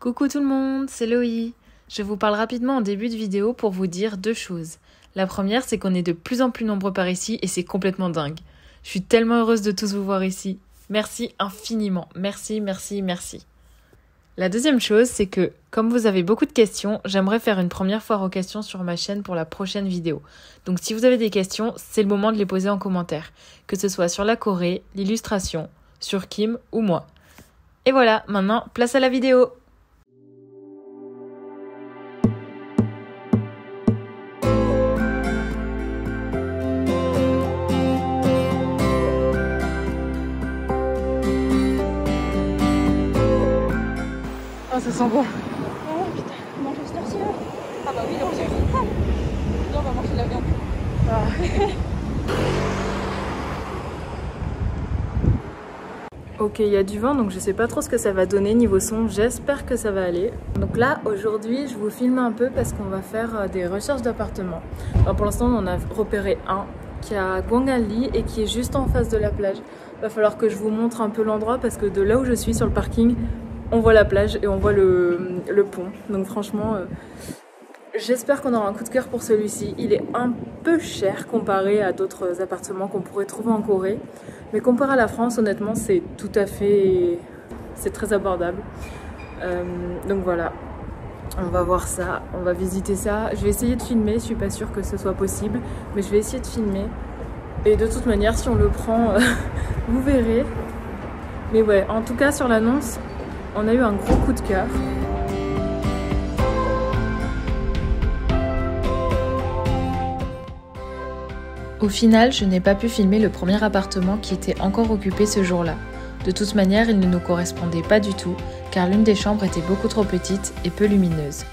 Coucou tout le monde, c'est Loï. Je vous parle rapidement en début de vidéo pour vous dire deux choses. La première, c'est qu'on est de plus en plus nombreux par ici et c'est complètement dingue. Je suis tellement heureuse de tous vous voir ici. Merci infiniment. Merci, merci, merci. La deuxième chose, c'est que, comme vous avez beaucoup de questions, j'aimerais faire une première foire aux questions sur ma chaîne pour la prochaine vidéo. Donc si vous avez des questions, c'est le moment de les poser en commentaire. Que ce soit sur la Corée, l'illustration, sur Kim ou moi. Et voilà, maintenant, place à la vidéo Ah, ça sent bon. Oh putain, Ah bah oui, non, c'est Non, on va manger de la viande. Ok, il y a du vent, donc je sais pas trop ce que ça va donner niveau son. J'espère que ça va aller. Donc là, aujourd'hui, je vous filme un peu parce qu'on va faire euh, des recherches d'appartements. Pour l'instant, on en a repéré un qui est à Gwangali et qui est juste en face de la plage. Va falloir que je vous montre un peu l'endroit parce que de là où je suis sur le parking, on voit la plage et on voit le, pont. Donc franchement, euh, j'espère qu'on aura un coup de cœur pour celui-ci. Il est un peu cher comparé à d'autres appartements qu'on pourrait trouver en Corée. Mais comparé à la France, honnêtement, c'est tout à fait... C'est très abordable. Euh, donc voilà, on va voir ça, on va visiter ça. Je vais essayer de filmer, je suis pas sûre que ce soit possible, mais je vais essayer de filmer. Et de toute manière, si on le prend, vous verrez. Mais ouais, en tout cas sur l'annonce, on a eu un gros coup de cœur. Au final, je n'ai pas pu filmer le premier appartement qui était encore occupé ce jour-là. De toute manière, il ne nous correspondait pas du tout, car l'une des chambres était beaucoup trop petite et peu lumineuse.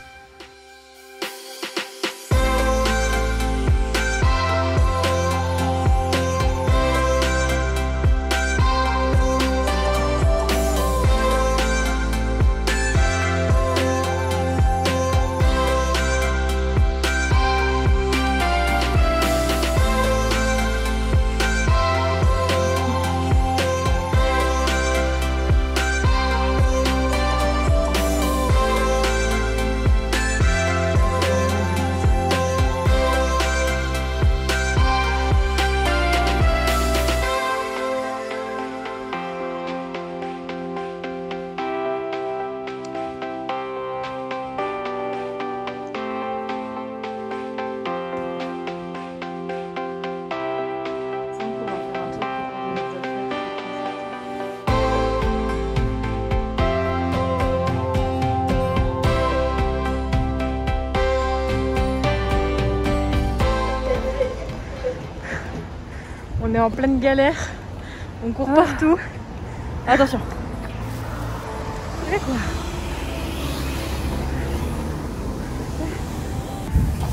Est en pleine galère. On court partout. Attention. Eh,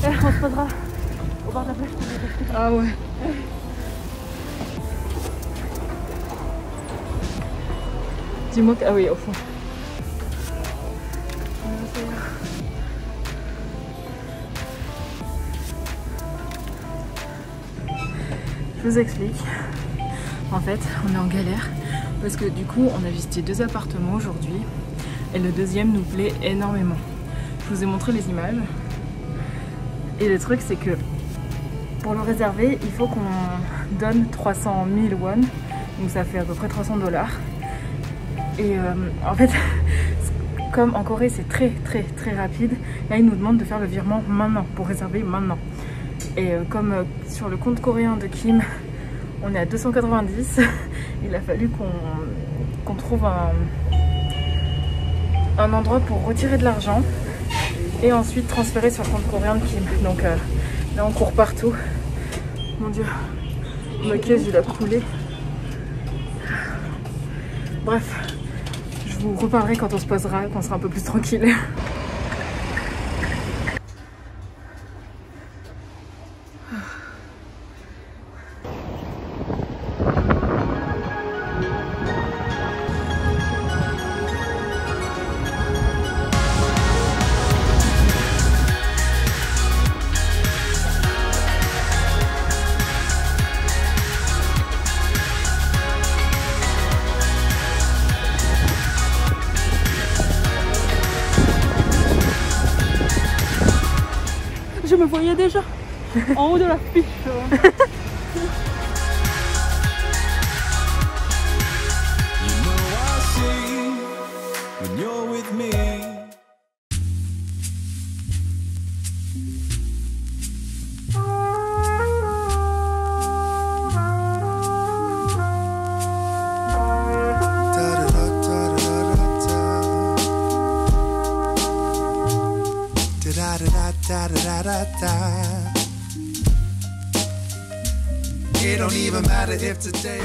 on se posera au bord de la plage pour Ah ouais. Dis-moi que... Ah oui, au fond. Je vous explique. En fait, on est en galère parce que du coup, on a visité deux appartements aujourd'hui et le deuxième nous plaît énormément. Je vous ai montré les images et le truc, c'est que pour le réserver, il faut qu'on donne 300 000 won, donc ça fait à peu près 300 dollars. Et euh, en fait, comme en Corée c'est très très très rapide, là ils nous demandent de faire le virement maintenant, pour réserver maintenant. Et euh, comme euh, sur le compte coréen de Kim, on est à 290, il a fallu qu'on trouve un, un endroit pour retirer de l'argent et ensuite transférer sur le compte coréen de Kim. Donc euh, là on court partout. Mon dieu, ma caisse il a coulé. Bref, je vous reparlerai quand on se posera, quand on sera un peu plus tranquille. voyais déjà en haut de la fiche. It don't even matter if today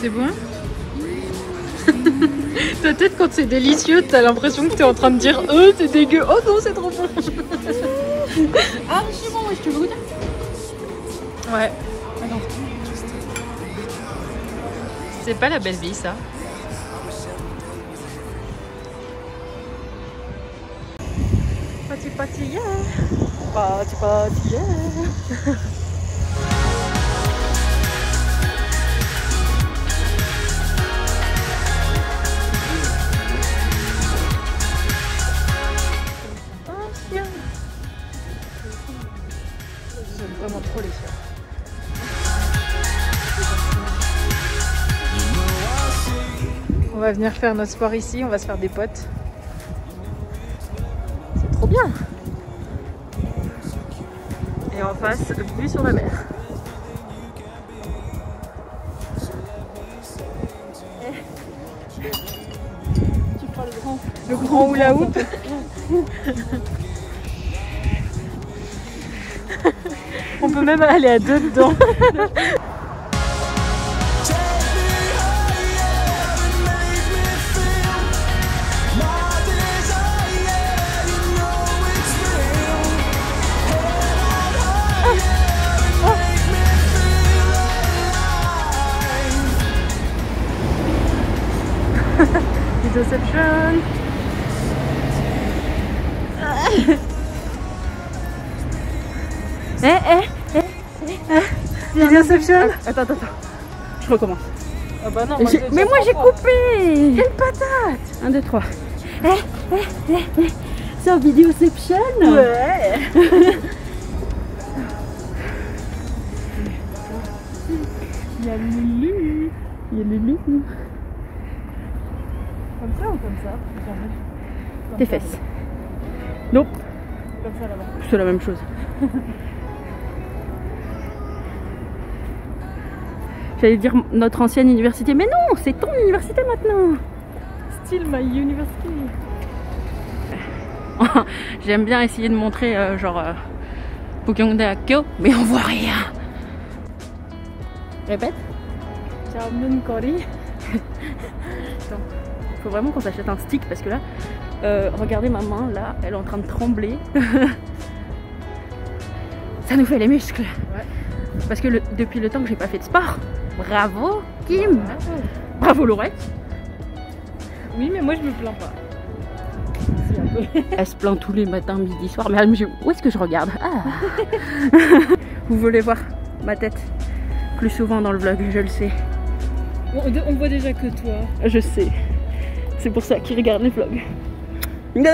C'est bon Ta tête quand c'est délicieux, t'as l'impression que t'es en train de dire Euh, c'est dégueu. Oh non, c'est trop bon. Ah, c'est bon, ouais, je te veux goûter. Ouais. C'est pas la belle vie, ça. Pati pati Pati pati, yeah. Vraiment trop les soirs. On va venir faire notre sport ici, on va se faire des potes. Vue sur la mer. Tu prends le grand. Le grand hula hoop. On peut même aller à deux dedans. Deception. Eh, eh, eh. Deception. Attends, attends, attends. Je recommence. Ah bah non, J'ai- Mais moi j'ai coupé Quelle patate 1, 2, 3. Eh, eh, eh, eh. C'est en vidéoception Ouais. Il y a Lulu Il y a Lulu Comme ça ou comme ça Tes fesses. Nope, Comme ça là-bas. c'est la même chose. J'allais dire notre ancienne université, mais non, c'est ton université maintenant. Still my university. J'aime bien essayer de montrer euh, genre euh, Pokemon mais on voit rien. Répète. Charmlun Cory. Faut vraiment qu'on s'achète un stick parce que là, euh, regardez ma main là, elle est en train de trembler. Ça nous fait les muscles. Ouais. Parce que le- depuis le temps que j'ai pas fait de sport. Bravo Kim. Bravo Laurette. Oui, mais moi je me plains pas. Elle se plaint tous les matins, midi, soir. Mais elle me dit, où est-ce que je regarde? Ah Vous voulez voir ma tête plus souvent dans le vlog, je le sais. On, on voit déjà que toi. Je sais. C'est pour ça qu'ils regardent les vlogs. Non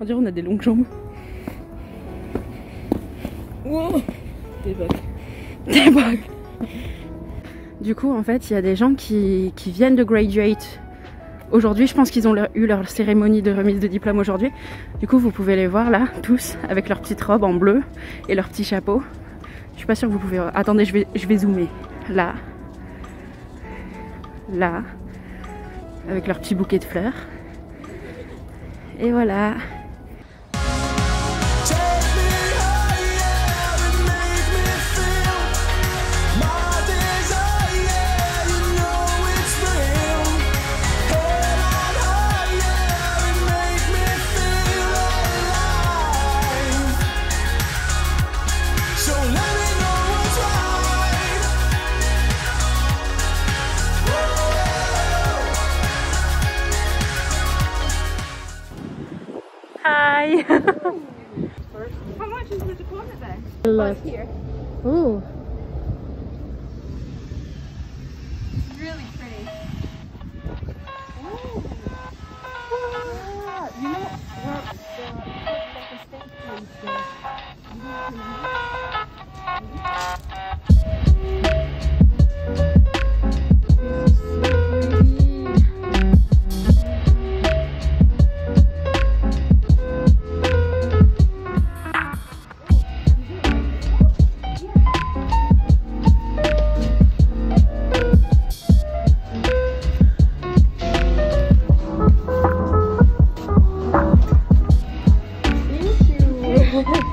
On dirait qu'on a des longues jambes. Des bugs. Des bugs. Du coup, en fait, il y a des gens qui, viennent de graduate aujourd'hui. Je pense qu'ils ont eu leur cérémonie de remise de diplôme aujourd'hui. Du coup, vous pouvez les voir là, tous, avec leur petite robe en bleu et leur petit chapeau. Je suis pas sûre que vous pouvez. Attendez, je vais, je vais zoomer. Là. Là. Avec leur petit bouquet de fleurs. Et voilà. How much is the diploma then? Look. here. Ooh. 呵 呵